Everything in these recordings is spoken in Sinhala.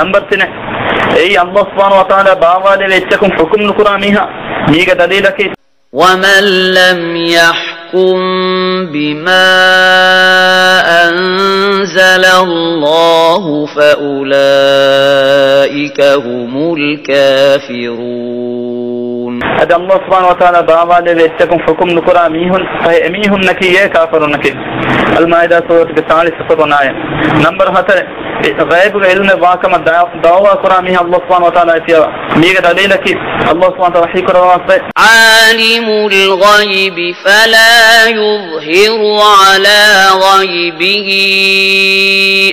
نمبر تنه اي الله سبحانه وتعالى തആല ബാവാലെ حكم ഹുക്കും നുഖുറാ മീഹ മീഗ ومن لم يحكم بما أنزل الله فأولئك هم الكافرون هذا الله سبحانه وتعالى بابا لبيتكم حكم نكرا ميهن فهي ميهن نكي يا كافر نكي المائدة سورة الثالثة سورة ناية نمبر هتر غائب علم واكم دعوة قرآن قرامي الله سبحانه وتعالى ميغة دليل كيف الله سبحانه وتعالى حيكرا عالم الغيب فلا يظهر على غيبه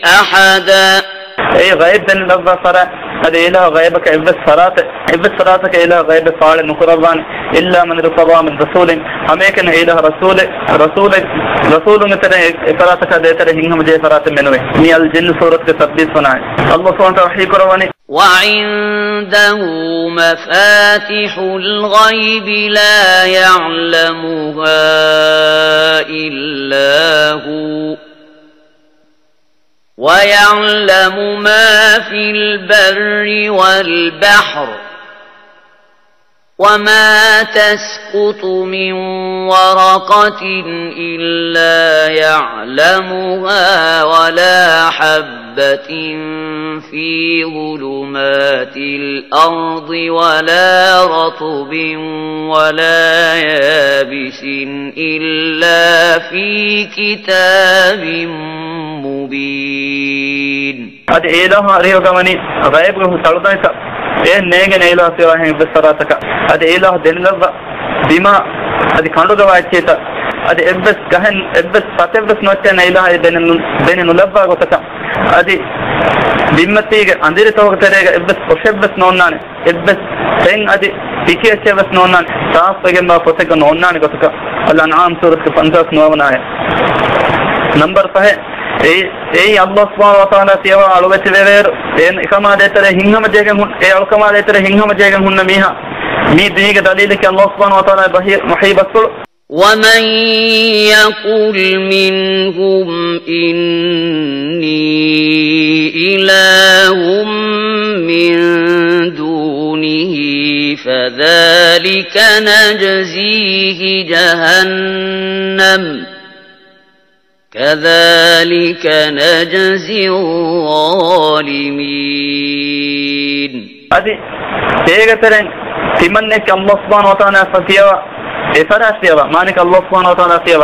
أحدا اي غائب أفضل لفظ هذا إله غيبك حفظ صلاتك حفظ صلاتك إله غيب صالح نقربان إلا من رفضا من رسول هميك إله رسول رسول رسول مثل صلاتك ديتر هنهم جي صلات منوي من الجن سورة تثبيت سنائے الله سبحانه وتعالى قرباني وعنده مفاتح الغيب لا يعلمها إلا هو ويعلم ما في البر والبحر وما تسقط من ورقة إلا يعلمها ولا حبة في ظلمات الأرض ولا رطب ولا يابس إلا في كتاب مبين مبين قد إله أريه كماني غيبه سلطان إيه نيجن إله سواهن بسراتك قد إله دلغب بما قد كندغب أتشيت قد إبس كهن إبس فتبس نوتين إله دين نلبا غتك قد ಬಿಮ್ಮತ್ತಿಗೆ ಅಂದಿರಿತ ಹೋಗ್ತಾರೆ ಎಬ್ಬಸ್ ಹೊಸೆಬ್ಬಸ್ ನೋಡ್ನಾನೆ ಎಬ್ಬಸ್ ಹೆಂಗ್ ಅದಿ ಬಿಕಿ ಹಚ್ಚೆಬ್ಬಸ್ ನೋಡ್ನಾನೆ ಸಾಫೆಗೆಂಬ ಪೊಸೆಕ ನೋಡ್ನಾನೆ ಗೊತ್ತಕ ಅಲ್ಲ ನಾಮ್ ಸೂರತ್ ಪಂಚಾಸ್ ನೋವನಾಯ ನಂಬರ್ ಸಹೆ أي إيه، الله سبحانه و تعالی سیوا علوه چه ویر این اکما دیتره هنگام أي هون ای اکما دیتره هنگام جگه هون نمیه می دنیا دلیلی که الله سبحانه و تعالی بهیر محی بسکل ومن يقول منهم إني إله من دونه فذلك نجزيه جهنم كذلك نجزي الظالمين අදි තේගතරෙන් තිමන්නේ අල්ලාහ් සුබ්හානහු වතාලා සතියව එෆරාසියව මානික අල්ලාහ් සුබ්හානහු වතාලා සියව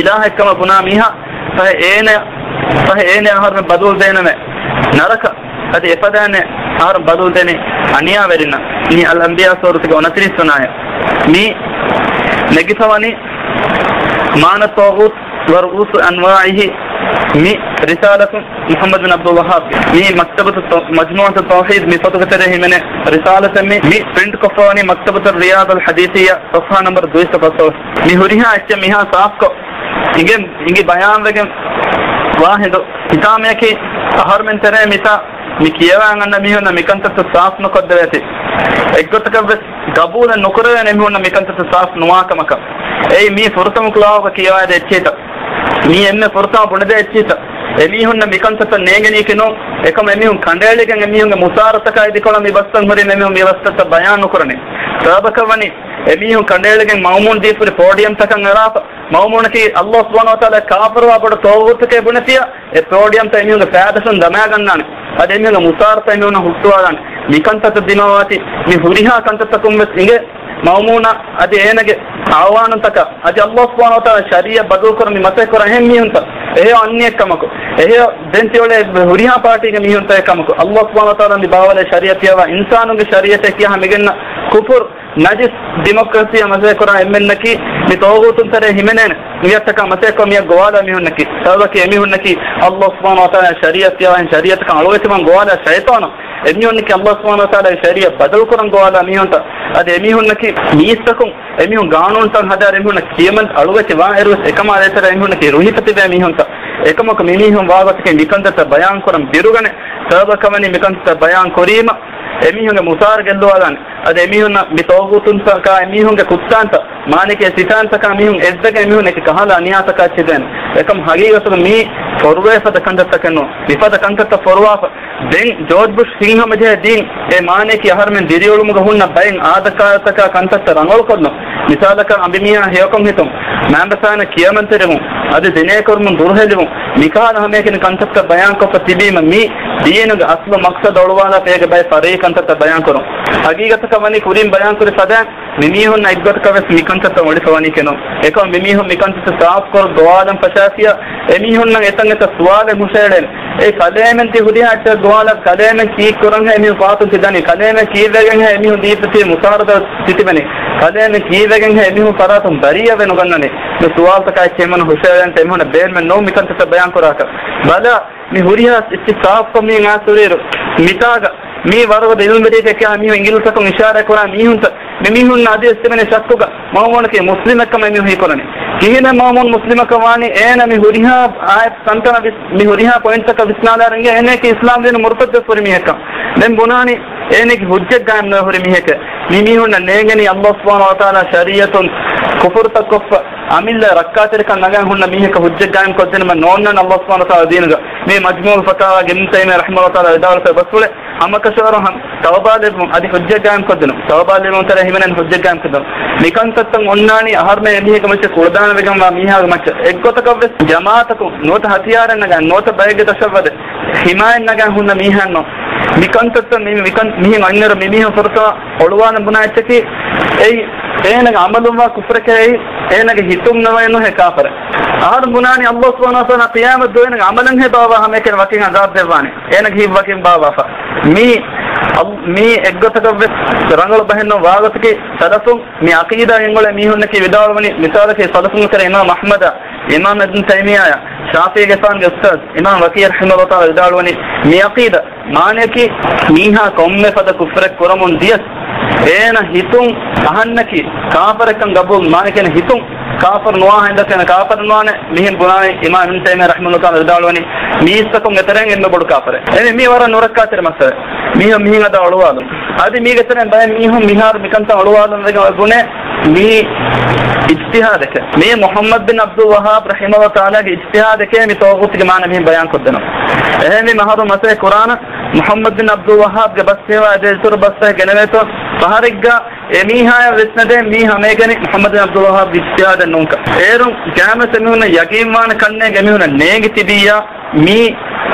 ඉලාහකම ගුණා මිහා සහ ඒන සහ ඒන ආහාරන බදුල් දෙනම නරක අද එපදාන ආහාර බදුල් දෙනේ අනියා වෙරින මේ අල් අම්බියා සූරතක 29 වනාය මේ නැගිසවනි මාන තෝගුත් ورؤوس أنواعه مي رسالة محمد بن عبد الوهاب مي مكتبة مجموعة التوحيد مي فتوى تره من رسالة مي مي برنت كفاني مكتبة الرياض الحديثية صفحة نمبر 200 مي هريها اشياء ميها صافكو ඉගෙන් ඉගෙ බයන් වගේ වාහෙද හිතාමයකි අහර්මෙන් තරේ මිතා මි කියවන් අන්න මිහොන මිකන්තත සාස් නොකොද්ද ඇති එක්ගොතක වෙස් ගබූල නොකරවන මිහොන මිකන්තත සාස් නොවාකමක ඒ මේ ෆොරතම ක්ලාවක කියවාද එච්චේතක් ನೀ ಎಮ್ಮೆ ಫುರ್ತಾ ಬುಣದೆ ಹೆಚ್ಚಿತ ಎಮಿಹುನ್ನ ಮಿಕಂತತ ನೇಗನೀಕಿನೋ එකම එමිහුන් කණ්ඩායලිකන් එමිහුන්ගේ මුසාරතකයි දිකොළම ඉවස්සන් හොරේ මෙමිහුන් ඉවස්සත බයානු කරනේ සබකවනි එමිහුන් කණ්ඩායලිකන් මව්මුන් දීපුනි පොඩියම් තකන් අලාප මව්මුණකි අල්ලාහ් සුබ්හානහු වතාලා කාෆරවා බඩ තෝවුත්කේ බුණතිය ඒ පොඩියම් ත එමිහුන්ගේ පෑදසන් දමයා ගන්නානේ අද එමිහුන්ගේ මුසාරත එමිහුන් හුට්ටුවා ගන්න නිකන්තත දිනවාති මේ හුරිහා කන්තත කුම්මස් ඉගේ මවමූුණ අද ඒනගේ ආවානන්තක අද අල්ලොස්වානොත ශරිය බදුකරනි මතෙකර හෙන් මිහුන්ත ඒ අන්‍යෙක්කමකු ඒ දෙන්තිවලේ හුරිහා පාටික මිහුන්ත එකමකු අල්ලොස්වානොතරන්දි බාවල ශරියතියව ඉන්සානුගේ ශරියට කියහ මෙගන්න කුපුර් නජිස් ඩෙමොක්‍රසිය මතෙකර එම්මෙන්නකි මේ තෝගුතුන් තරේ හිමෙනෙන මියත්තක මතෙක මිය ගෝවාද මිහුන්නකි සබකි එමිහුන්නකි අල්ලොස්වානොත ශරියතියව ශරියතක අලෝයතමන් ගෝවාද ෂයිතානෝ එමිහුන්නකි අල්ලාහ් සුබ්හානහු තාලා ශරීය බදල් කරන් ගෝවාලා මිහුන්ට අද එමිහුන්නකි මීස්සකම් එමිහුන් ගානොන් තන් හදාර එමිහුන්න කියමන් අලුගති වාහෙරුස් එකම ආදතර එමිහුන්නකි රුහිපති බෑ මිහුන්ට එකමක මිනිහුන් වාගතකෙන් විකන්දත බයන් කරන් බිරුගන සබකමනි මිකන්දත බයන් කරීම එමිහුන්ගේ මුසාර ගෙල්ලුවාලන් අද එමිහුන්න මිතෝගුතුන් සකා එමිහුන්ගේ කුත්තාන්ත මානිකේ සිතාන්තක මිහුන් එද්දක මිහුන් එක කහලා අනියාසක චිදෙන් එකම හගීවසක මී ෆොරුවේ පද කන්දතකනෝ විපද කන්දත ෆොරුවා දැන් ජෝර්ජ් බුෂ් සිංහ මජහදීන් ඒ මානේකි අහර්මෙන් දිරියොළුම ගහුන්න බයෙන් ආදකාතක කන්තස්ස රංගොල් කරනු මිසාලක අඹිමියා හේකොම් හිතුම් මෑම්බසාන කියමන්තරමු අද දිනේ කරමු දුර්හෙලිමු මිකාන හමේකින කන්තස්ස බයන් කොප තිබීම මී دينك اصل مقصد اولوانا فيك باي فريق انت بيان كرو حقيقه كماني كورين بيان كرو فدا ميميهن ايغت كوس ميكنت تولي فواني كنو ايكو ميميهن ميكنت صاف كور دوالن فشاسيا ميميهن نن اتن ات سوال مشيرن اي كلامن تي هدي هات دوال كلامن كي كورن هي ميو فاتن تداني كلامن كي وگن هي ميو ديپتي مسارد تيتمني كلامن كي وگن هي ميو فراتن بريا ونو گنني سوال تکای چمن حسین تمون بیر من نو ميكنت بيان كراك بلا මේ හුරියාස් ඉස්තිකාප්ප මේ ආසුරේරු මිතාග මේ වරව දෙල්මෙදේ තකා මේ ඉංගිල්සකම් ඉෂාරා කරා මීහුන්ට මෙමිහුන් අධ්‍යස්තමනේ ශක්කුක මවමෝනකේ මුස්ලිමකම මෙහි කරන්නේ කිහින මවමෝන් මුස්ලිමකවානේ ඒන මි හුරිහා ආයත් සම්තන මි හුරිහා පොයින්ට් එක විස්නාලාරංගේ එනේක ඉස්ලාම් දෙන මුර්තද පුරිමිහක දැන් බොනානි ඒනෙක හුජ්ජත් ගාම් නෝ හුරිමිහක මිමිහුන් නේගනි අල්ලාහ් සුබ්හානහු වතාලා ශරීයතුන් කුෆර් තකොෆ අමිල්ල රක්කාතරක නගන් හුන්න මිහක හුජ්ජත් ගාම් කොද්දෙන ම නෝන්න අල්ලාහ් සුබ්හානහු වතාලා දිනගා මේ මජ්මුල් ෆතාවා ගෙන් තයිම රහමතුල්ලාහ දාවල සබස්වල හැම කෂවරම් තවබාලෙම් අදි හුජ්ජගාම් කදන තවබාලෙම් උතර හිමනන් හුජ්ජගාම් කදන නිකන් සත්තන් ඔන්නානි ආහර්මය එලිහෙක මච්ච කුලදාන වෙගම් වා මීහාග මච්ච එක්ගොතකව ජමාතකු නොත හතියාරන් නගන් නොත බයග තසවද හිමායෙන් නගන් හුන්න මීහන්නෝ නිකන්තත්ත මේ විකන් මිහින් අන්නර මිමිහන් සරසා ඔළුවාන බුණා ඇච්චකි එයි ඒනග අමලුම්වා කුපරකැයි ඒනග හිතුම් නවයනු හැකාපර ahar munani allah subhanahu wa ta'ala qiyamat doena amalan he baba ha meken wakin azab devani ena ghi wakin baba fa mi mi eggotaka ves rangal bahenno wagatake sadafun mi aqida engole mi hunnaki vidalwani misalake sadafun kare imam ahmada imam ibn taymiya shafi'i gesan ge ustad imam waqi rahimahullah ta'ala vidalwani mi aqida maneki miha komme pada kufrak koramun diyas ena hitun ahannaki kafarakam gabul manekena hitun කාෆර් නොවා හන්ද කන කාෆර් නොවන මිහින් බුනානේ ඉමාම් ඉබ්න් තයිමියා රහිමහුල්ලාහ තආලා දාලවනි මීස්සකම් ගතරෙන් එන්න බොඩු කාෆර් එනි මී වර නොරක්කාතර මසර මීහ මිහින් අද ඔළුවාදු අද මී ගතරෙන් බය මීහු මිහාර මිකන්ත ඔළුවාදු නදක ගුනේ මී ඉජ්තිහාදක මේ මොහම්මද් බින් අබ්දුල් වහාබ් රහිමහුල්ලාහ තආලාගේ ඉජ්තිහාදකේ මී තෝගුත්ගේ මාන මිහින් බයන් කොද්දනවා එහෙනි මහරු මසේ කුරාන මොහම්මද් බින් අබ්දුල් වහාබ්ගේ බස් සේවා දෙල්තුර බස් ගෙනවෙතෝ පහරිග්ගා එමීහාය වෙස්නදෙන් මී හමේගෙන මුහම්මද් අබ්දුල්ලාහ් විශ්යාද නුංක ඒරුම් ගෑම සෙමුන යකීමාන කන්නේ ගමිහුන නේගි තිබියා මී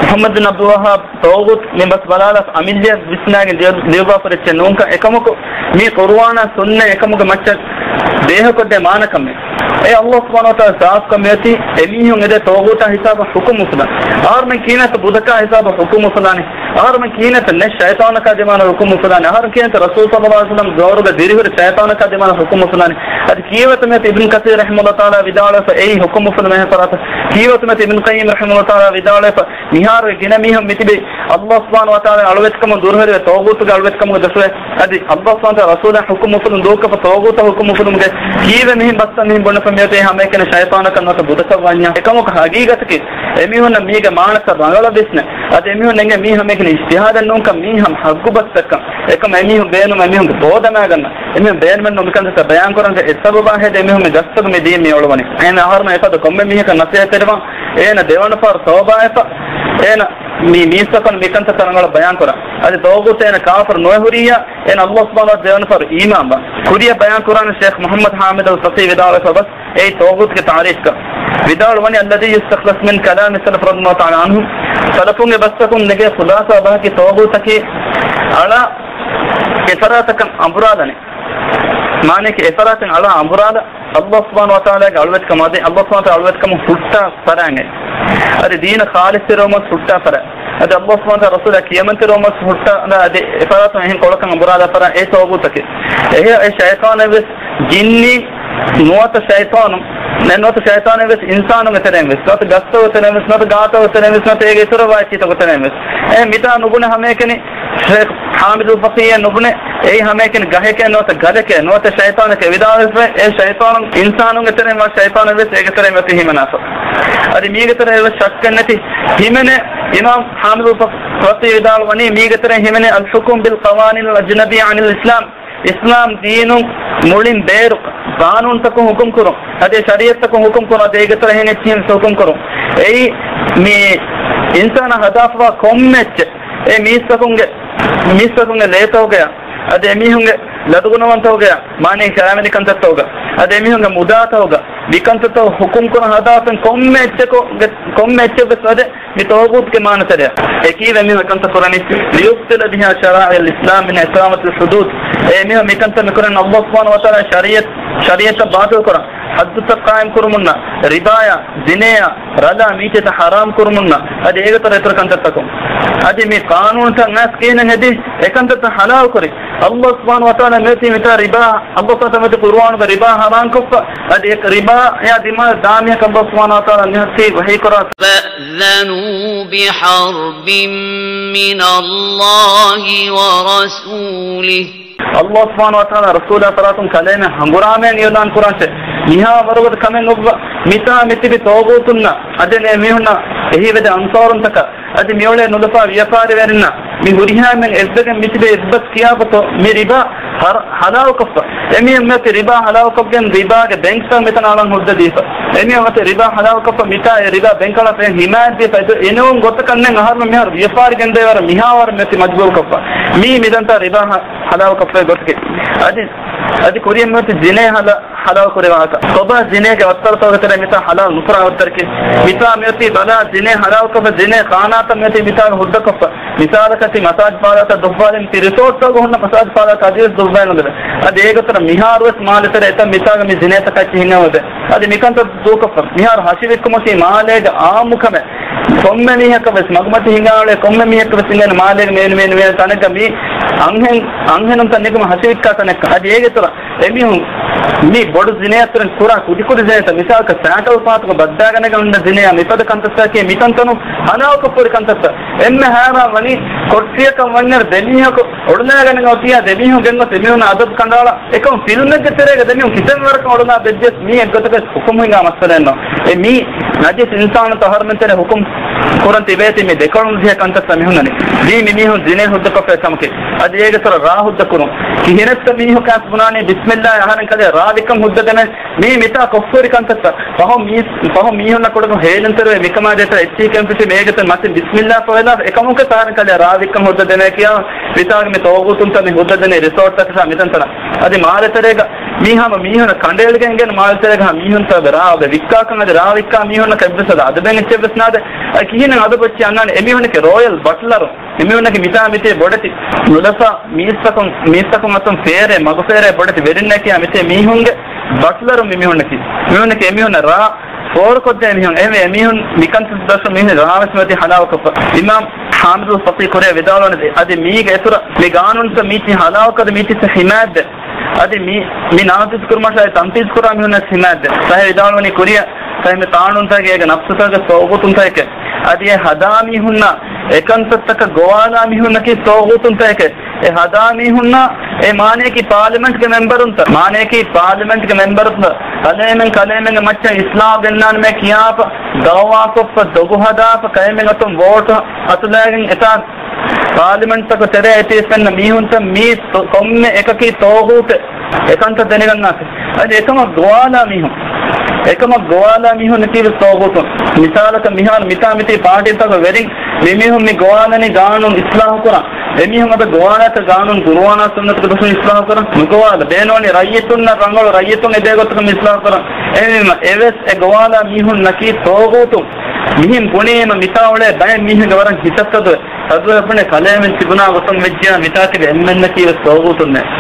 මුහම්මද් අබ්දුල්ලාහ් තෝගුත් මෙබස් බලාලස් අමිල්ලිය විස්නාගේ දේවබා පරච්ච නුංක එකමක මී කුර්ආන සුන්න එකමක මච්ච ದೇಹಕ್ಕೊಂದೆ ಮಾನಕಮ್ಮೆ ಏ ಅಲ್ಲಾಹ್ ಸುಬ್ಹಾನಹು ವತಾಲ ಸಾಫ್ ಕಮ್ಯತಿ ಎಮಿಹುಂ ಎದೆ ತೋಗೂಟ ಹಿಸಾಬ ಹುಕುಮ್ ಉಸ್ನ ಆರ್ ಮೆ ಕೀನತ ಬುದಕ ಹಿಸಾಬ ಹುಕುಮ್ ಉಸ್ನಾನೆ ಆರ್ ಮೆ ಕೀನತ ನೆ ಶೈತಾನ ಕ ದಿಮಾನ ಹುಕುಮ್ ಉಸ್ನಾನೆ ಆರ್ ಕೀನತ ರಸೂಲ್ ಸಲ್ಲಲ್ಲಾಹು ಅಲೈಹಿ ವಸಲ್ಲಂ ಗೌರಗ ದಿರಿಹುರ ಶೈತಾನ ಕ ದಿಮಾನ ಹುಕುಮ್ ಉಸ್ನಾನೆ ಅದ ಕೀವತ ಮೆ ಇಬ್ನ್ ಕತೀರ್ ರಹಿಮಹುಲ್ಲಾಹು ತಾಲ ವಿದಾಳ ಫ ಏ ಹುಕುಮ್ ಉಸ್ನ ಮೆ ಫರಾತ ಕೀವತ ಮೆ ಇಬ್ನ್ ಕಯ್ಯಿಮ್ ರಹಿಮಹುಲ್ಲಾಹು ತಾಲ ವಿದಾಳ ಫ ನಿಹಾರ ಗಿನ ಮಿಹುಂ ಮಿತಿಬಿ ಅಲ್ಲಾಹ್ ಸುಬ್ಹಾನಹು ವ ತಆಲಾ ಅಳವೆತ್ಕಮ ದುರ್ಹರಿಯ ತೌಗೂತುಗೆ ಅಳವೆತ್ಕಮ ದಸವೆ ಅದಿ ಅಲ್ಲಾಹ್ ಸುಬ್ಹಾನಹು ವ ತಆಲಾ ರಸೂಲ ಹುಕುಮ್ ಮುಫುಲು ದೋಕಪ ತೌಗೂತ ಹುಕುಮ್ ಮುಫುಲುಗೆ ಕೀವೆ ಮಿಹಿನ್ ಬಸ್ತ ಮಿಹಿನ್ ಬೊಣ್ಣ ಸಮಯತೆ ಹಮೆ ಕೆನ ಶೈತಾನ ಕನ್ನತ ಬುದಕವಾನ್ಯ ಏಕಮುಕ ಹಗೀಗತಕ್ಕೆ ಎಮಿಹುನ ಮೀಗೆ ಮಾನಸ ರಂಗಳ ಬಿಸ್ನೆ ಅದಿ ಎಮಿಹುನ ನಂಗೆ ಮೀ ಹಮೆ ಕೆನ ಇಜ್ತಿಹಾದ ನೂಂಕ ಮೀ ಹಮ್ ಹಗ್ಗು ಬಸ್ತಕ್ಕ ಏಕಮ ಎಮಿಹು ಬೇನು ಎಮಿಹುಗೆ ಬೋಧನಾಗನ್ನ ಎಮಿಹು ಬೇನ್ ಮೆನ್ ನುಮಿಕಂದ ಬಯಾನ್ ಕೊರಂತ ಎತ್ತಬಬಾ ಹೇದ ಎಮಿಹುಮ ದಸ್ತಗ ಮಿ ದೀನ್ ಮಿ ಒಳವನಿ ಏನ ಆಹಾರನ ಏಕದ ಕೊಮ್ಮೆ ಮೀಹಕ ನಸಯತೆರವ ಏನ ದೇವನ ಪಾರ್ ಸೌಬಾಯತ ಏನ ನೀ ಮೀಸಕನ್ ಮಿಕಂತ ತರಂಗಳ ಬಯಾಂಕುರ ಅದೆ ದೋಗುತೇನ ಕಾಫರ್ ನೋಹುರಿಯ ಏನ್ ಅಲ್ಲಾಹ್ ಸುಬ್ಹಾನಹು ವ ತಆಲಾ ಫರ್ ಈಮಾಮ ಕುರಿಯ ಬಯಾಂಕುರಾನ ಶೇಖ್ ಮುಹಮ್ಮದ್ ಹಾಮಿದ್ ಅಲ್ ಸಫಿ ವಿದಾಲ ಸಬಸ್ ಏ ತೋಗುತ್ ಕೆ ತಾರೀಫ್ ಕ ವಿದಾಲ್ ವನಿ ಅಲ್ಲದಿ ಯಸ್ತಖ್ಲಸ್ ಮಿನ್ ಕಲಾಮ್ ಸಲಫ್ ರದಿಯಲ್ಲಾಹು ತಆಲಾ ಅನ್ಹು ಸಲಫುಂ ಬಸ್ತಕುಂ ನಗೆ ಖುಲಾಸ ಅಬಹ ಕಿ ತೋಗುತ ಕಿ ಅಳ ಕೆಸರಾತಕಂ ಅಮುರಾದನೆ ಮಾನೆ ಕಿ ಎಸರಾತನ್ ಅಳ ಅಮುರಾದ ಅಲ್ಲಾಹ್ ಸುಬ್ಹಾನಹು ವ ತಆಲಾ ಗೆ ಅಳವತ್ ಕಮಾದೆ ಅಲ್ಲಾಹ್ ಸುಬ್ಹಾನಹು ವ ತಆಲಾ ಅಳವತ್ ಕಮ ಹುಟ್ಟ ಸರಾಂಗೆ ಅದು ದೀನ ಖಾಲಿಸಿರೋಮ ಸುಟ್ಟ ಪರ ಅದು ಅಬ್ಬಸ್ವಂತ ರಸೂಲ ಕಿಯಮಂತಿರೋಮ ಸುಟ್ಟ ಅದೇ ಎಫರಾತ್ ಹೆಂಗ್ ಕೊಳಕಂಗ ಬುರಾದ ಪರ ಏ ಸೋಬೂತಕ್ಕೆ ಎಹೆ ಏ ಶೈತಾನ ವಿಸ್ ಜಿನ್ನಿ නුවත ශෛතානු නැනොත ශෛතානෙ වෙස් ඉන්සානු මෙතනෙ වෙස් නොත ගස්තව තනෙ වෙස් නොත ගාතව තනෙ වෙස් නොත ඒගේ ඉතර වාචිත කොතනෙ වෙස් එ මිතා නුගුණ හැමකෙනි ශේඛ් හාමිදුල් ෆකීය නුගුණ ඒ හැමකෙනි ගහක නොත ගලක නොත ශෛතානක විදාවෙස් ඒ ශෛතානු ඉන්සානු මෙතනෙ වා ශෛතානෙ වෙස් ඒගේ තරෙ මෙති හිමනාසෝ అది మీగతర ಶಕ್ಕನ್ನತಿ ಹಿಮನೆ ಇಮಾಮ್ ಹಾಮಿಲ್ ಪ್ರತಿವಿದಾಲ್ ವನಿ ಮೀಗತರೆ ಹಿಮನೆ ಅಲ್ ಹುಕುಂ ಬಿಲ್ ಕವಾನಿಲ್ ಅಜ್ನಬಿ ಅನಿಲ್ ಇಸ್ಲಾಂ ಇಸ್ಲಾಂ ದೀನು ಮುಳಿನ್ ಬೇರು ಕಾನೂನ್ ತಕ ಹುಕುಂ ಕುರು ಅದೇ ಶರಿಯತ್ ತಕ ಹುಕುಂ ಕುರು ಅದೇ ಗತರ ಹೆನೆ ತಿಂ ಹುಕುಂ ಕುರು ಏ ಮೀ ಇನ್ಸಾನ ಹದಾಫವಾ ಕೊಮ್ಮೆಚ್ ಏ ಮೀಸ್ತಕುಂಗೆ ಮೀಸ್ತಕುಂಗೆ ಲೇತೋಗಯ ade mihunge ladugunawan tawga mani karameni kanta tawga ade mihunge muda tawga bikanta taw hukum kono hadafen komme etteko komme etteko ade mi tawgut ke manatare ekile mihunge kanta korani liyuftila biha shara'i al-islam min iqamati al-hudud e mihunge kanta mikoran allah subhanahu wa ta'ala shariat shariat batil koran حد قائم كرمنا ربايا زنيا ردا ميتة حرام كرمنا ادي ايغا تر اتر كنتتكم ادي مي قانون كري الله سبحانه وتعالى ميتي ربا الله سبحانه وتعالى قرآن بربا حرام كف ربا يا دما داميا الله سبحانه وتعالى نهتي وهي قرات فأذنوا بحرب من الله ورسوله الله سبحانه وتعالى رسوله صلاه كلامه هم قرآن يدان قرآن මිහා වරවද කමෙන් ඔබ මිතා මිතිබි තෝගූතුන්න අදනේ මිහුන්න එහි වෙද අන්සාරුන්තක අද මියොලේ නොදපා ව්‍යාපාර වෙරන්න මි හුරිහාමෙන් එස්දගෙන් මිතිබි එස්බස් කියාපත මි රිබා හලාව කප්ප එමියම් මෙති රිබා හලාව කප්ගෙන් රිබාගේ බැංක්සා මෙතන ආලන් හොද්ද දීපා එනියමත රිබා හලාවකප මිතාය රිබා බෙන්කලපෙන් හිමාන්තිය පැද එනුම් ගොතකන්න අහරම මෙහර ව්‍යාපාරිකෙන් දේවර මිහාවර මෙති මජ්බූර් කප්ප මී මිදන්ත රිබා හලාවකප ගොතකේ අදි අදි කොරියන් මත දිනේ හලා හලාව කරවාත ඔබ දිනේක වත්තර තවතර මිත හලාව නුපරවතරකේ මිතා මෙති බලා දිනේ හලාවකප දිනේ කානාත මෙති මිතා හුද්දකප මිතාලකති මසාජ් පාලාත දුබ්බාලෙන් තිරසෝට්ට ගොන්න මසාජ් පාලාත අදිස් දුබ්බාලෙන් අද ඒකතර මිහාරුවස් මාලතර එත මිතාග මි දිනේතක කිහිනවද adi mikanta dukafa mihar hashivikkumasi maaleja aamukhame komme miheka ves magmati hingale komme miheka ves ingane maaleja menu menu menu tanaka mi anhen anhenam tanekuma hasivikka tanaka adi ege tora එමිහුන් මේ බොඩු දිනයතරන් පුරා කුඩි කුඩි දිනයත මිසාක සාකල් පාතක බද්දාගෙන ගන්න දිනය මිපද කන්තස්සකේ මිතන්තනු හනාවක පුරි කන්තස්ස එන්න හාරා වනි කොට්ටියක වන්නර දෙමිහක ඔඩනාගෙන ගතිය දෙමිහු ගෙන්න දෙමිහුන අදත් කණ්ඩාලා එකම ෆිල්ම් එක තෙරේක දෙමිහු කිතන් වරක ඔඩනා බෙද්දස් මේ එක්ගතක හුකුම් හිඟා මස්සලෙන්නෝ එ මේ නජිස් ඉන්සාන තහරමෙන්තර හුකුම් කොරන් තිබේති මේ දෙකොණු දිහ කන්තස්ස මිහුනනේ දී මිමිහු දිනේ හුද්දක පෙසමකේ අද ඒක සර රා හුද්ද කුරු කිහිනත් මිහු කාස් බුණානේ බිස්මිල්ලා යහන කලේ රාදිකම් හුද්දදන මේ මිතා කොෆ්ෆරිකන්තස්ස පහොම් මී පහොම් මීහොන්න කොඩන හේලන්තර විකමාදේත එච්චි කම්පිටි මේකතන් මතින් බිස්මිල්ලා පොයලා එකමුක තාරන කලේ රාදිකම් හුද්දදන කියා මිතාගේ මේ තෝගුතුන් තම හුද්දදන රිසෝට් එකක මිතන් තන අදි මාලතරේක මීහම මීහොන කණ්ඩේලගෙන් ගෙන මාලතරේක මීහොන් තව රාද වික්කාකන් අද රාදිකා මීහොන්න කැබ්බසද අද බෙන් එච්චබස් නාද කිහින අද පොච්චි අන්නන එමිහොනක රොයල් බට්ලර් ಹಿಮಿಯುನಗೆ ಮಿತಾ ಮಿತೆ ಬೊಡತಿ ನುಲಸ ಮೀಸಕಂ ಮೀಸಕಂ ಅತಂ ಫೇರೆ ಮಗು ಫೇರೆ ಬೊಡತಿ ವೆರಿನ್ನಕ್ಕೆ ಮಿತೆ ಮೀಹುಂಗೆ ಬಟ್ಲರು ಮಿಮಿಹುನ್ನಕಿ ಮಿಹುನ್ನಕ್ಕೆ ಎಮಿಹುನ್ನ ರಾ ಫೋರ್ ಕೊದ್ದೆ ಮಿಹುನ್ ಎಮೆ ಎಮಿಹುನ್ ಮಿಕಂತ ದರ್ಶ ಮಿಹುನ್ ರಾಮಸ್ಮತಿ ಹಲಾವಕಪ್ಪ ಇಮಾಮ್ ಹಾಮಿದು ಫತಿ ಕೊರೆ ವಿದಾಲನದೆ ಅದೆ ಮೀಗೆ ಎಸುರ ಮಿ ಗಾನುನ್ಸ ಮೀತಿ ಹಲಾವಕದ ಮೀತಿ ಸ ಹಿಮಾದ್ ಅದೆ ಮೀ ಮಿ ನಾತಿಸ್ ಕುರ್ಮಾಶ ತಂತಿಸ್ ಕುರಾ ಮಿಹುನ್ನ ಹಿಮಾದ್ ಸಹ ವಿದಾಲವನಿ ಕುರಿಯ ಸಹ ಮಿ ತಾಣುಂತಾಗೆ ಈಗ ನಪ್ಸುತಾಗ ಸೋಗುತುಂತಾಗೆ ಅದಿಯ ಹದಾಮಿ ಹುನ್ನ ಏಕಂತತ್ತಕ ಗೋವಾಲಾಮಿ ಹುನ್ನಕಿ ಸೋಗುತುಂತೇಕೆ ಎ ಹದಾಮಿ ಹುನ್ನ ಎ ಮಾನೇಕಿ ಪಾರ್ಲಿಮೆಂಟ್ ಗೆ ಮೆಂಬರ್ ಉಂತ ಮಾನೇಕಿ ಪಾರ್ಲಿಮೆಂಟ್ ಗೆ ಮೆಂಬರ್ ಉಂತ ಕಲೇಮೆಂಗ್ ಕಲೇಮೆಂಗ್ ಮಚ್ಚ ಇಸ್ಲಾಂ ಗೆನ್ನಾನ್ ಮೇ ಕಿಯಾಪ ಗವಾಕೊಪ್ಪ ದೊಗುಹದಾಪ ಕೈಮೆಂಗ್ ಅತುಂ ವೋಟ್ ಅತುಲಾಗಿಂಗ್ ಎತಾ පාර්ලිමන්ට් එක තෙරේ ඇතිවෙන්න මීහුන්ට මේ කොම්ම එකකී තෝහූත එකන්ත දෙනගන්නාක අද එකම ගෝවාලා මීහුන් එකම ගෝවාලා මිහුන් නිතිල තෝගුතු මිසාලක මිහාන් මිතා මිති පාටිතක වෙරින් මෙමිහුන් මේ ගෝවාලනි ගානුන් ඉස්ලාහ කරා එමිහුන් අද ගෝවාලත ගානුන් දුරවානා සුන්නත බසු ඉස්ලාහ කරා මුගෝවාල බේනෝනි රයියතුන්න රංගල රයියතුන් එදේගොතක මිස්ලාහ කරා එමිම එවස් එ ගෝවාලා මිහුන් නකී තෝගුතු මිහින් පුණේම මිතාවලේ බය මිහින් ගවරන් හිතත්තද සදුවපනේ කලෑමෙන් තිබුණා වසන් මෙජ්ජා මිතාතිබ එම්මන්න කීව තෝගුතුන්නේ